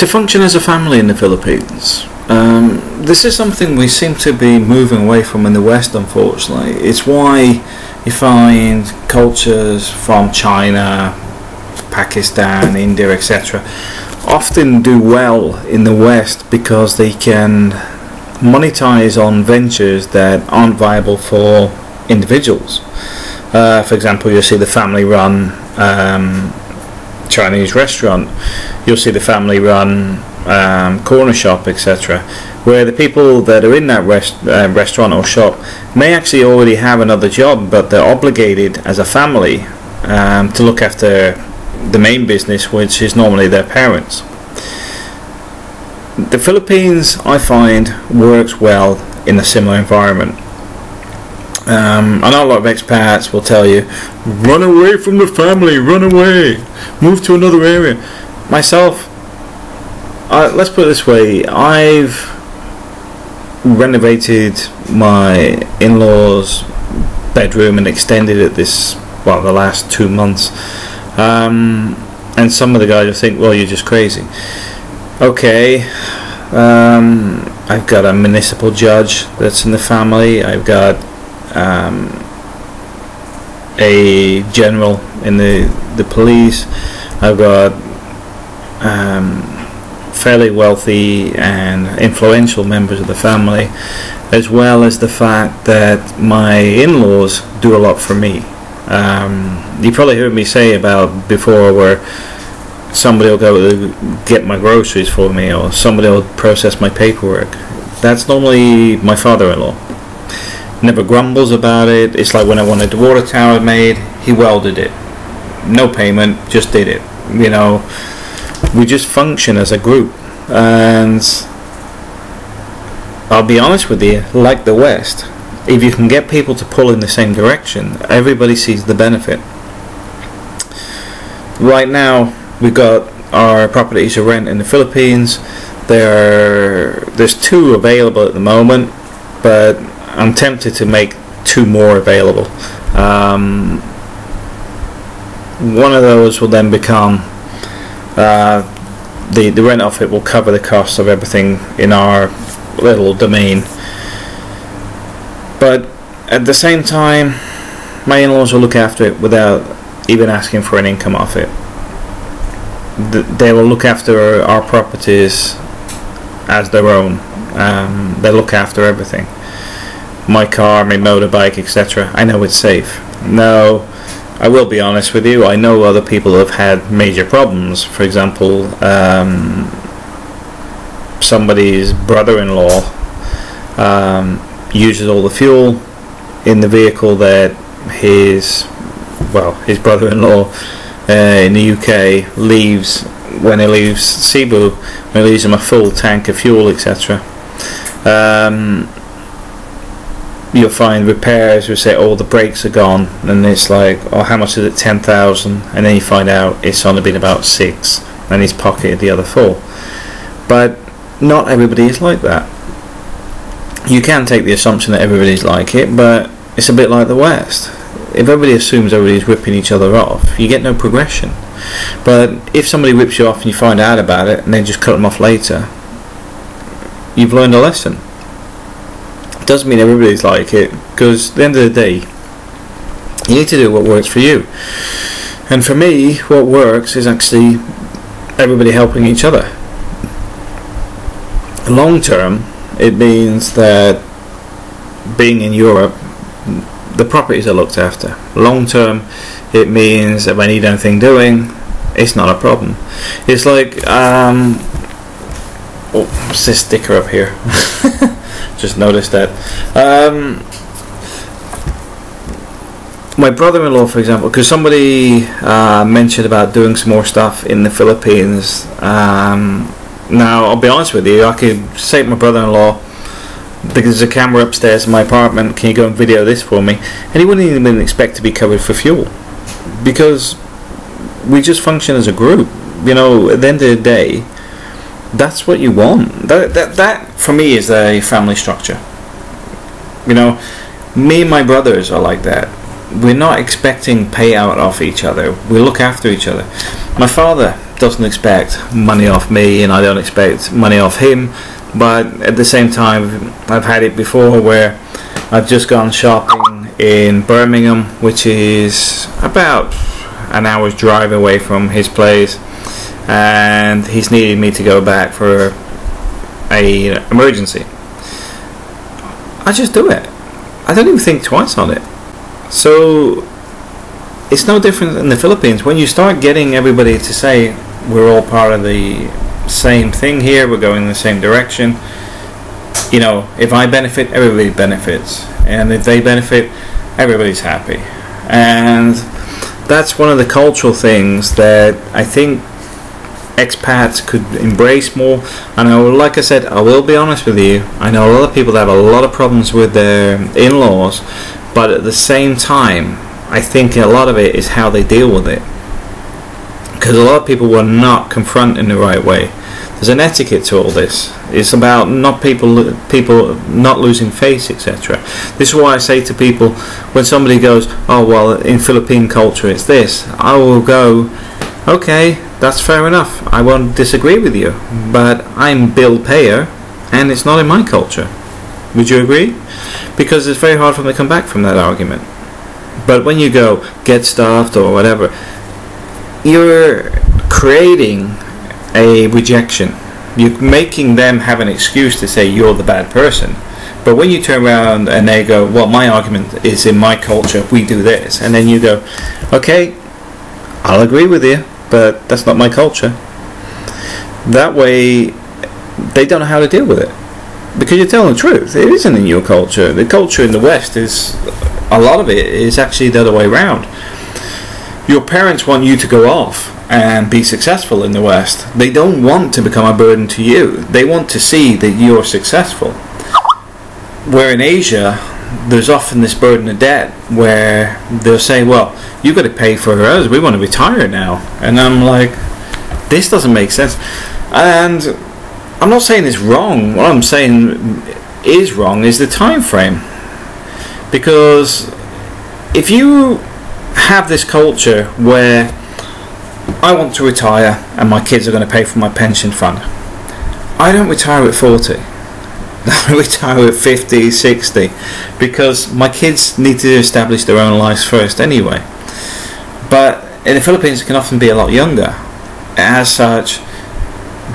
to function as a family in the Philippines. Um, this is something we seem to be moving away from in the West, unfortunately. It's why you find cultures from China, Pakistan, India, etc., often do well in the West because they can monetize on ventures that aren't viable for individuals. Uh, for example, you'll see the family run um, Chinese restaurant, you'll see the family run um, corner shop, etc., where the people that are in that rest, uh, restaurant or shop may actually already have another job, but they're obligated as a family um, to look after the main business, which is normally their parents. The Philippines, I find, works well in a similar environment. Um, I know a lot of expats will tell you, run away from the family, run away, move to another area. Myself, let's put it this way, I've renovated my in-laws bedroom and extended it this, well, the last two months. Um, and some of the guys will think, well, you're just crazy. Okay, um, I've got a municipal judge that's in the family. I've got um, a general in the the police. I've got um, fairly wealthy and influential members of the family, as well as the fact that my in-laws do a lot for me. Um, you probably heard me say about before where somebody will go get my groceries for me or somebody will process my paperwork. That's normally my father-in-law never grumbles about it. It's like when I wanted the water tower made, he welded it. No payment, just did it. You know, we just function as a group. And I'll be honest with you, like the West, if you can get people to pull in the same direction, everybody sees the benefit. Right now, we've got our properties to rent in the Philippines. There, there's two available at the moment, but I'm tempted to make two more available. Um, one of those will then become uh, the the rent off it will cover the cost of everything in our little domain. But at the same time, my in-laws will look after it without even asking for an income off it. they will look after our properties as their own. Um, they look after everything my car, my motorbike, etc. I know it's safe. No, I will be honest with you. I know other people have had major problems. For example, um, somebody's brother-in-law um, uses all the fuel in the vehicle that his well his brother-in-law uh, in the UK leaves when he leaves Cebu when he leaves him a full tank of fuel etc. Um, you'll find repairs who say, "Oh, the brakes are gone," and it's like, "Oh, how much is it? Ten thousand? And then you find out it's only been about six, and he's pocketed the other four. But not everybody is like that. You can take the assumption that everybody's like it, but it's a bit like the West. If everybody assumes everybody's ripping each other off, you get no progression. But if somebody rips you off and you find out about it, and then just cut them off later, you've learned a lesson doesn't mean everybody's like it because at the end of the day you need to do what works for you. And for me what works is actually everybody helping each other. Long term it means that being in Europe the properties are looked after. Long term it means if I need anything doing it's not a problem. It's like um, oh, this sticker up here just noticed that. Um, my brother-in-law, for example, because somebody uh, mentioned about doing some more stuff in the Philippines. Um, now, I'll be honest with you, I could say to my brother-in-law, because there's a camera upstairs in my apartment, can you go and video this for me? And he wouldn't even expect to be covered for fuel. Because we just function as a group. You know, at the end of the day, that's what you want. That, that, that for me is a family structure. You know, me and my brothers are like that. We're not expecting payout off each other. We look after each other. My father doesn't expect money off me, and I don't expect money off him. But at the same time, I've had it before where I've just gone shopping in Birmingham, which is about an hour's drive away from his place, and he's needed me to go back for a emergency. I just do it. I don't even think twice on it. So it's no different in the Philippines. When you start getting everybody to say we're all part of the same thing here, we're going in the same direction. You know, if I benefit, everybody benefits, and if they benefit, everybody's happy. And that's one of the cultural things that I think expats could embrace more. And I know, like I said, I will be honest with you. I know a lot of people that have a lot of problems with their in-laws, but at the same time, I think a lot of it is how they deal with it. Because a lot of people were not confronting the right way. There's an etiquette to all this. It's about not people people not losing face, etc. This is why I say to people when somebody goes, "Oh well, in Philippine culture it's this," I will go, "Okay, that's fair enough. I won't disagree with you, but I'm bill payer, and it's not in my culture." Would you agree? Because it's very hard for them to come back from that argument. But when you go get stuffed or whatever, you're creating a rejection. You're making them have an excuse to say you're the bad person. But when you turn around and they go, well, my argument is in my culture, we do this. And then you go, okay, I'll agree with you, but that's not my culture. That way, they don't know how to deal with it. Because you're telling the truth. It isn't in your culture. The culture in the West is, a lot of it is actually the other way around. Your parents want you to go off and be successful in the West. They don't want to become a burden to you. They want to see that you're successful. Where in Asia, there's often this burden of debt where they'll say, "Well, you've got to pay for us. We want to retire now," and I'm like, "This doesn't make sense." And I'm not saying it's wrong. What I'm saying is wrong is the time frame, because if you have this culture where I want to retire and my kids are going to pay for my pension fund. I don't retire at 40. I retire at 50, 60 because my kids need to establish their own lives first anyway. But in the Philippines, it can often be a lot younger. As such,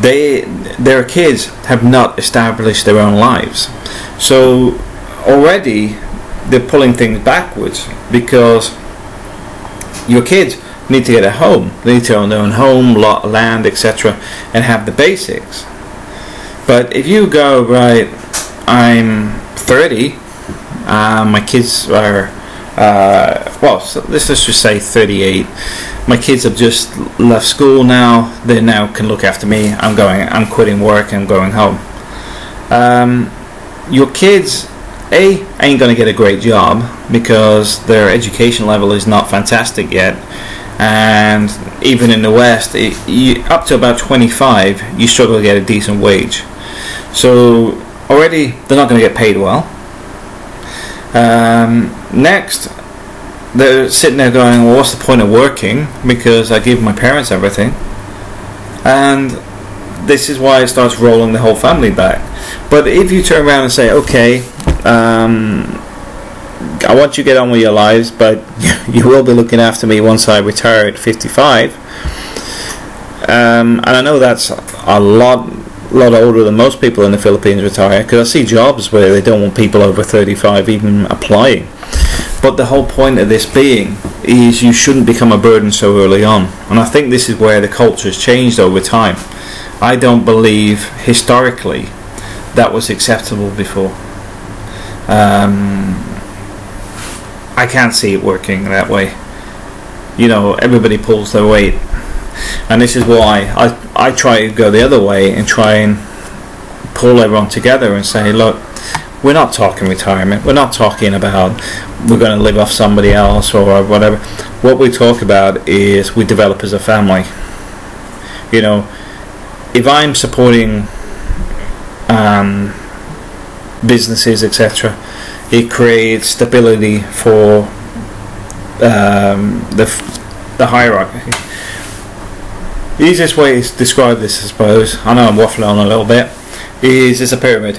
they their kids have not established their own lives. So already they're pulling things backwards because your kids need to get a home. They need to own their own home, lot, land, etc., and have the basics. But if you go right, I'm 30. Uh, my kids are uh, well. So let's just say 38. My kids have just left school now. They now can look after me. I'm going. I'm quitting work. and going home. Um, your kids a ain't going to get a great job because their education level is not fantastic yet and even in the west it, you, up to about 25 you struggle to get a decent wage so already they're not going to get paid well. Um, next they're sitting there going well what's the point of working? Because I give my parents everything. And this is why it starts rolling the whole family back. But if you turn around and say okay um, I want you to get on with your lives, but you will be looking after me once I retire at 55. Um, and I know that's a lot, lot older than most people in the Philippines retire because I see jobs where they don't want people over 35 even applying. But the whole point of this being is you shouldn't become a burden so early on. And I think this is where the culture has changed over time. I don't believe historically that was acceptable before. Um, I can't see it working that way. You know, everybody pulls their weight, and this is why I I try to go the other way and try and pull everyone together and say, look, we're not talking retirement. We're not talking about we're going to live off somebody else or whatever. What we talk about is we develop as a family. You know, if I'm supporting um, businesses, etc it creates stability for um, the the hierarchy. Easiest way to describe this, I suppose, I know I'm waffling on a little bit, is it's a pyramid.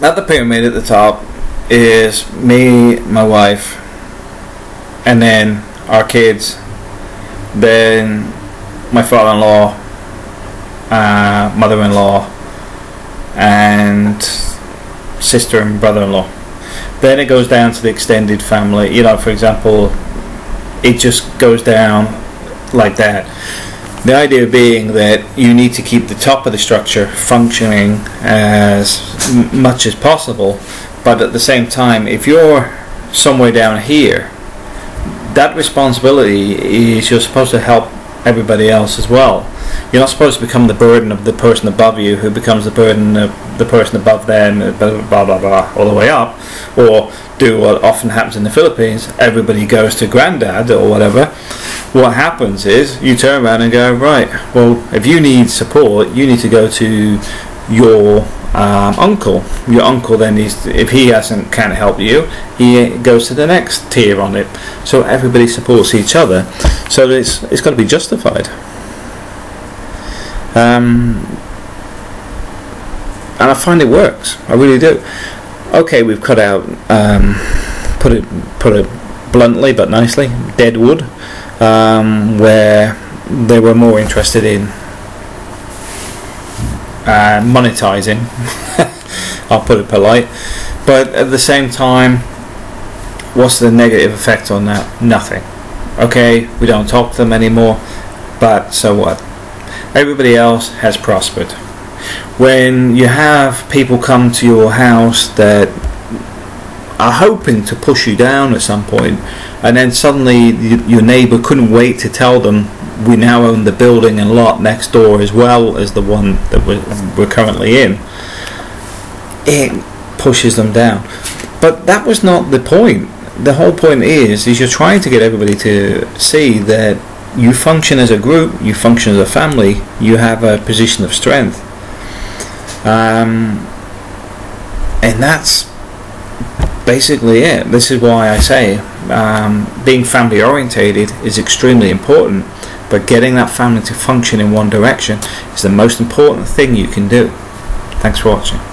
At the pyramid at the top is me, my wife, and then our kids, then my father-in-law, uh, mother-in-law, and sister and brother-in-law. Then it goes down to the extended family. You know, for example, it just goes down like that. The idea being that you need to keep the top of the structure functioning as m- much as possible, but at the same time, if you're somewhere down here, that responsibility is you're supposed to help everybody else as well. You're not supposed to become the burden of the person above you, who becomes the burden of the person above them, uh, blah blah blah, blah all the way up, or do what often happens in the Philippines. Everybody goes to granddad or whatever. What happens is you turn around and go right. Well, if you need support, you need to go to your um, uncle. Your uncle then needs, to, if he hasn't can't help you, he goes to the next tier on it. So everybody supports each other. So it's it's got to be justified. Um, and I find it works. I really do. Okay, we've cut out, um, put it put it bluntly but nicely, dead wood, um, where they were more interested in uh, monetizing. I'll put it polite, but at the same time, what's the negative effect on that? Nothing. Okay, we don't talk to them anymore, but so what? Everybody else has prospered. When you have people come to your house that are hoping to push you down at some point, and then suddenly your neighbour couldn't wait to tell them we now own the building and lot next door as well as the one that we're, we're currently in, it pushes them down. But that was not the point. The whole point is, is you're trying to get everybody to see that you function as a group, you function as a family, you have a position of strength. Um, and that's basically it. This is why I say um, being family orientated is extremely important, but getting that family to function in one direction is the most important thing you can do. Thanks for watching.